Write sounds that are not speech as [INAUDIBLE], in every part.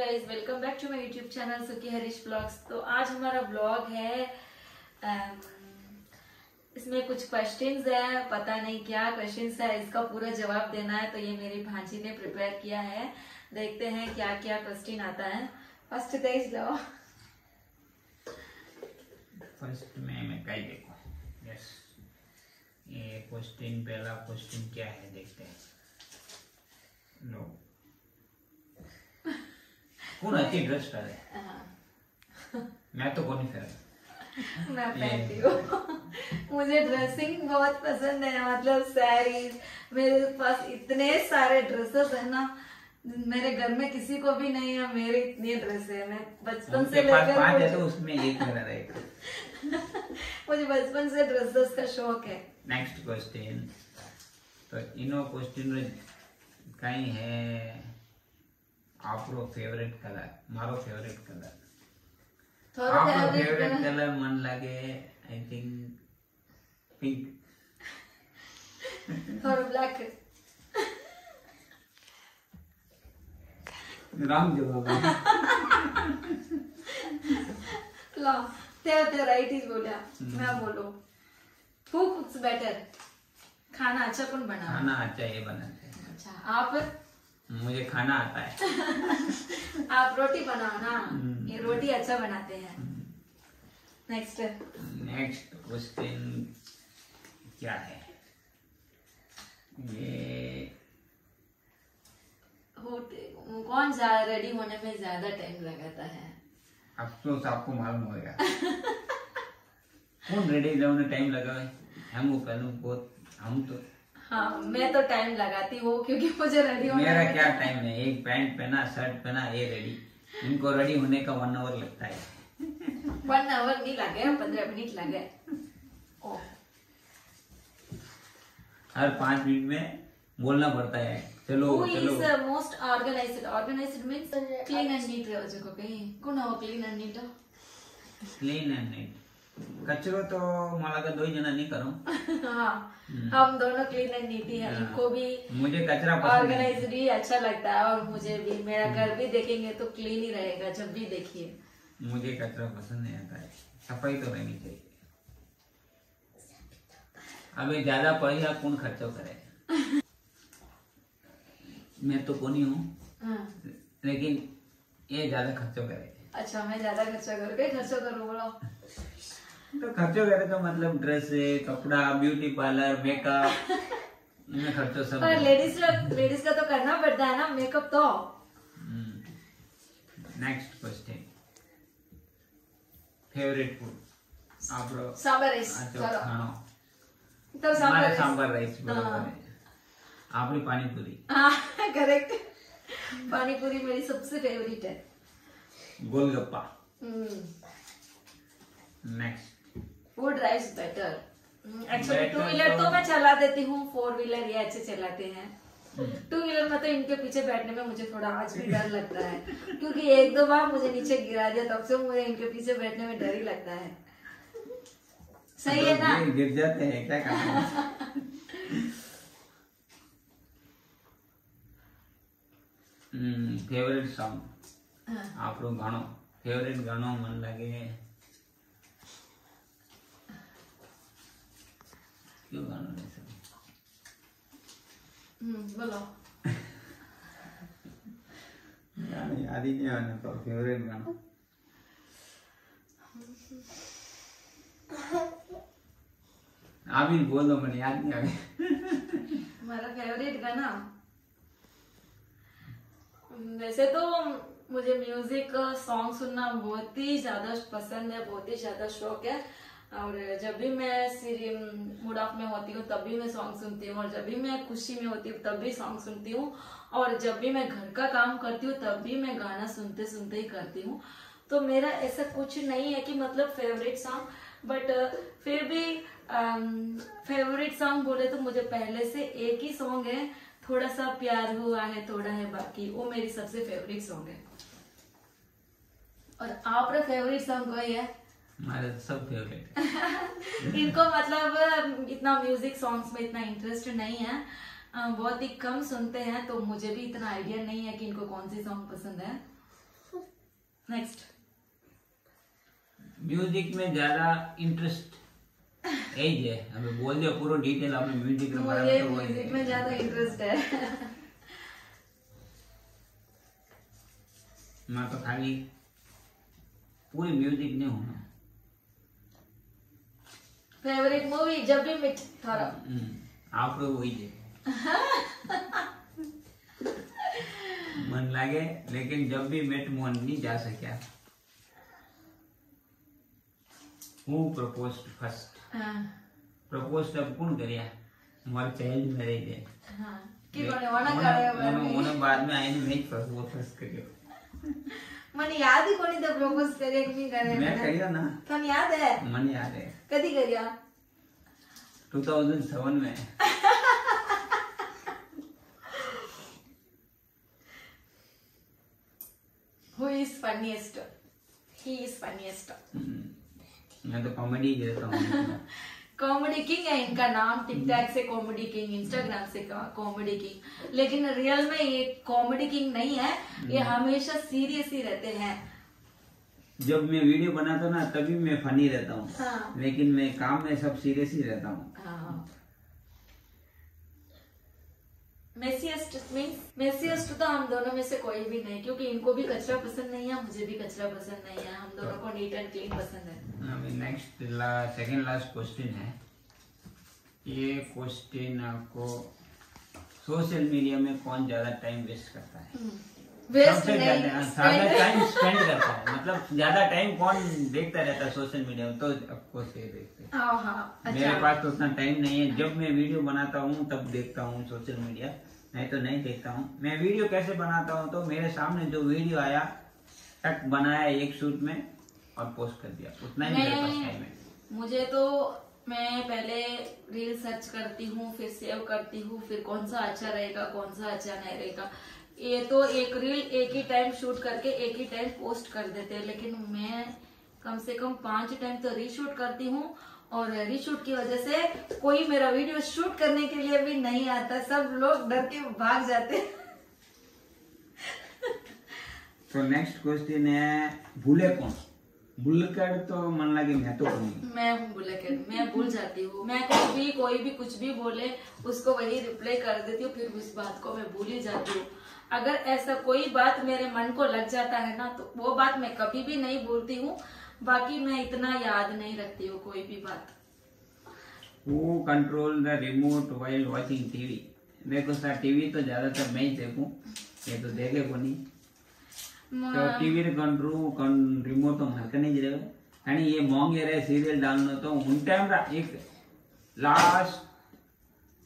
Guys welcome back to my YouTube channel Sukhi Harish blogs तो आज हमारा blog है इसमें कुछ क्वेश्चंस है, पता नहीं क्या क्वेश्चंस है, इसका पूरा जवाब देना है तो ये मेरी भांजी ने प्रिपेयर किया है। देखते हैं क्या क्या क्वेश्चन आता है। फ़र्स्ट तेज लो फ़र्स्ट में मैं कई देखो। यस ये क्वेश्चन पहला क्वेश्चन क्या है, देखते हैं। लो कौन अच्छी ड्रेस करे मैं तो कौन करे मैं पहनती हूँ। मुझे ड्रेसिंग बहुत पसंद है मतलब सैरीज। मेरे पास इतने सारे ड्रेसेस है ना मेरे घर में किसी को भी नहीं है मेरे इतने ड्रेस है। मैं बचपन से लेकर है तो उसमें एक मेरा रहेगा [LAUGHS] मुझे बचपन से ड्रेसेस का शौक है। नेक्स्ट क्वेश्चन तो इनो क्वेश्चन में कहीं है આપણો ફેવરેટ કલર મારો ફેવરેટ કલર थोड़ा આપણો favorite ફેવરેટ colour- કલર મન લાગે આઈ થિંક પિંક थोड़ा ब्लैक રામ જવાબ ला ते ते राइट ही बोला मैं बोलो हु कुक्स बेटर खाना अच्छा कौन बना खाना अच्छा ये बनाते हैं अच्छा आप मुझे खाना आता है। [LAUGHS] आप रोटी बनाओ ना हम्म। ये रोटी अच्छा बनाते हैं। नेक्स्ट नेक्स्ट क्वेश्चन क्या है? ये कौन जा रेडी होने में ज़्यादा टाइम लगाता है? अफसोस आपको मालूम होगा [LAUGHS] कौन रेडी रहने टाइम लगा है हम वो पहलू बहुत हम तो हाँ मैं तो टाइम लगाती हूँ क्योंकि मुझे रेडी होने मेरा क्या टाइम है? एक पैंट पहना शर्ट पहना ये रेडी इनको रेडी होने का वन आवर लगता है। वन आवर नहीं लगे पंद्रह मिनट लगे। हर पाँच मिनट में बोलना पड़ता है। चलो most organized? Organized means clean and neat. रहो जगह कहीं। कौन हो clean and neat? Clean and neat कचरो तो माला का दो ही जना नहीं करो [LAUGHS] हाँ हम दोनों क्लीन एंड नीट ही. है। इनको भी मुझे कचरा पसंद है ऑर्गेनाइज्ड ही अच्छा लगता है और मुझे भी. मेरा घर भी देखेंगे तो क्लीन ही रहेगा जब भी देखिए. मुझे कचरा पसंद नहीं आता है. सफ़ाई तो रहनी चाहिए. अबे ज़्यादा पैसा कौन खर्चो करे? [LAUGHS] मैं तो कोनी हूँ. हाँ। लेकिन ये ज़्यादा खर्चो करे. अच्छा मैं ज़्यादा खर्चा करके खर्चा करूँ बोलो. [LAUGHS] तो खर्चो करे तो मतलब ड्रेस कपड़ा ब्यूटी पार्लर मेकअप खर्चो सब लेडीज़ लेडीज़ का तो करना पड़ता है ना मेकअप तो। नेक्स्ट क्वेश्चन फेवरेट फ़ूड आप लोग सांबर राइस चलो। तो सांबर सांबर राइस आपने पानी पूरी करेक्ट हाँ, पानी पूरी मेरी सबसे फेवरेट है। गोलगप्पा। हम्म। नेक्स्ट वो drives better actually two wheeler तो मैं चला देती हूँ फोर व्हीलर ये अच्छे चलाते हैं। हम्म। टू व्हीलर में तो इनके पीछे बैठने में मुझे थोड़ा आज भी डर लगता है। [LAUGHS] क्योंकि एक दो बार मुझे नीचे गिरा दिया तब से मुझे इनके पीछे बैठने में डर ही लगता है। सही है ना? गिर जाते हैं क्या फेवरेट सॉन्ग [LAUGHS] हम्म, हाँ। आप लोग गानों फेवरेट गानों मन लगे લાગે કયો ગાણો રહેશે हम्म, बोलो ગાણો યાદ ही नहीं आने तो फेवरेट गाणो आप ही बोल दो मैंने याद नहीं आ गया हमारा फेवरेट गाना वैसे तो मुझे म्यूजिक सॉन्ग सुनना बहुत ही ज्यादा पसंद है बहुत ही ज्यादा शौक है और जब भी मैं सीरी मूड ऑफ़ में होती हूँ, तब भी मैं सॉन्ग सुनती हूँ और जब भी मैं खुशी में होती हूँ, तब भी सॉन्ग सुनती हूँ। और जब भी मैं घर का काम करती हूँ, तब भी मैं गाना सुनते सुनते ही करती हूँ। तो मेरा ऐसा कुछ नहीं है कि मतलब फेवरेट सॉन्ग बट फिर भी फेवरेट सॉन्ग बोले तो मुझे पहले से एक ही सॉन्ग है। थोड़ा सा प्यार हुआ है, थोड़ा है बाकी, वो मेरी सबसे फेवरेट सॉन्ग है। और आपका फेवरेट सॉन्ग वही है। सब [LAUGHS] इनको मतलब इतना म्यूज़िक सॉन्ग्स में इतना इंटरेस्ट नहीं है। बहुत ही कम सुनते हैं तो मुझे भी इतना आइडिया नहीं है कि इनको कौन सी सॉन्ग पसंद है। नेक्स्ट म्यूज़िक में ज़्यादा इंटरेस्ट है हमें बोल दिया पूरा डिटेल आपने म्यूज़िक में म्यूज़िक तो में ज़्यादा इंटरेस्ट है। मैं तो खाली पूरी म्यूज़िक नहीं हूँ। ફેવરિટ મૂવી જબ ભી મિટ થારો આપણું હોય છે મન લાગે લેકિન જબ ભી મેટ મોન નહીં જા શક્યા હું પ્રપોઝ ફર્સ્ટ પ્રપોઝ અબ કોણ કર્યા મારા ચાઇલ્ડ મેરેજ હે કે કોને વણા કરે મને મને બાદ મે આઈને મેં પ્રપોઝ ફર્સ્ટ કર્યો મને યાદ ही कोनी तो प्रपोज करे कि नहीं करे મેં કર્યો ના तने याद है મને યાદ है कदी करिया 2007 में who is funniest he is funniest hmm, मैं तो कॉमेडी ही रहता हूँ कॉमेडी किंग है इनका नाम टिकटॉक से कॉमेडी किंग इंस्टाग्राम से कॉमेडी किंग लेकिन रियल में ये कॉमेडी किंग नहीं है ये हमेशा सीरियस ही रहते हैं। जब मैं वीडियो बनाता हूँ ना तभी मैं फनी रहता हूँ। हाँ। लेकिन मैं काम में सब सीरियस ही रहता हूँ। हाँ। मेसियस्ट मीन्स मेसियस्ट तो हम दोनों में से कोई भी नहीं क्योंकि इनको भी कचरा पसंद नहीं है मुझे भी कचरा पसंद नहीं है। हम दोनों को नीट एंड क्लीन पसंद है। नेक्स्ट सेकेंड लास्ट क्वेश्चन है। ये क्वेश्चन आपको सोशल मीडिया में कौन ज़्यादा टाइम वेस्ट करता है? वेस्ट नहीं ज़्यादा टाइम स्पेंड करता है। मतलब ज़्यादा टाइम कौन देखता रहता है सोशल मीडिया में? तो आपको से देखते हैं। हाँ हाँ मेरे अच्छा पास तो उतना टाइम नहीं है। जब मैं वीडियो बनाता हूँ तब देखता हूँ सोशल मीडिया नहीं तो नहीं देखता हूँ। मैं वीडियो कैसे बनाता हूँ? तो मेरे सामने जो वीडियो आया टक बनाया एक शूट में और पोस्ट कर दिया। उतना ही मेरे पास टाइम है। मुझे तो मैं पहले रील सर्च करती हूँ फिर सेव करती हूँ फिर कौन सा अच्छा रहेगा कौन सा अच्छा नहीं रहेगा। ये तो एक रील एक ही टाइम शूट करके एक ही टाइम पोस्ट कर देते हैं लेकिन मैं कम से कम पाँच टाइम तो रीशूट करती हूँ और रीशूट की वजह से कोई मेरा वीडियो शूट करने के लिए भी नहीं आता सब लोग डर के भाग जाते तो नेक्स्ट क्वेश्चन है भूले कौन? भूलकर तो मन लगे मैं तो नहीं मैं हूँ बुलेट मैं भूल जाती हूँ। मैं कुछ भी कोई भी कुछ भी बोले उसको वही रिप्लाई कर देती हूँ फिर उस बात को मैं भूल ही जाती हूँ। अगर ऐसा कोई बात मेरे मन को लग जाता है ना तो वो बात मैं कभी भी नहीं भूलती हूँ बाकी मैं इतना याद नहीं रखती हूँ कोई भी बात वो control the remote while watching TV देखो सर टीवी तो ज्यादातर मैं ही देखूं ये तो देखे को नहीं તો ટીવી રે કંટ્રોલ રિમોટ તો મારે નહીં જ રહે અને એ મોંઘે રહે સિરિયલ ડાલનો તો હું ટાઈમ એક લાસ્ટ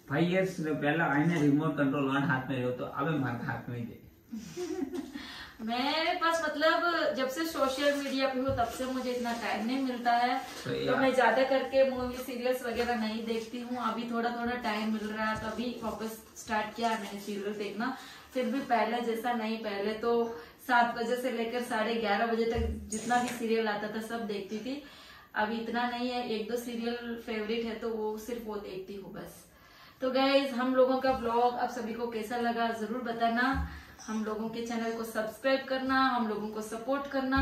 फाइव इयर्स पहला आईने रिमोट कंट्रोल वन हाथ में रहो तो अबे मारे हाथ में दे। [LAUGHS] मेरे पास मतलब जब से सोशल मीडिया पे हूँ तब से मुझे इतना टाइम नहीं मिलता है। तो तो मैं ज़्यादा करके मूवी सीरियल्स वगैरह नहीं देखती हूँ अभी थोड़ा थोड़ा टाइम मिल रहा है तो अभी वापस स्टार्ट किया है मैंने सीरियल देखना। फिर भी पहले जैसा नहीं पहले तो सात बजे से लेकर साढ़े ग्यारह बजे तक जितना भी सीरियल आता था सब देखती थी। अभी इतना नहीं है एक दो सीरियल फेवरेट है तो वो सिर्फ़ वो देखती हूँ बस। तो गैज हम लोगों का ब्लॉग आप सभी को कैसा लगा ज़रूर बताना। हम लोगों के चैनल को सब्सक्राइब करना हम लोगों को सपोर्ट करना।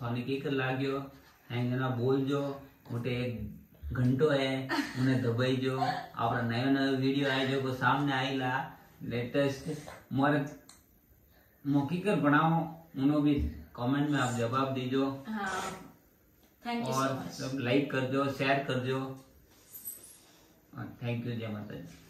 थाने की कर लागो बोल जो मोटे घंटो है उन्हें दबाई जो अपना नयो नयो वीडियो आए जो को सामने आईला लेटेस्ट मोर मौकीकर बनाओ उन्हों भी कमेंट में आप जवाब दीजो। हाँ, और सब लाइक कर दो शेयर कर दो हाँ, थैंक यू जय माता जी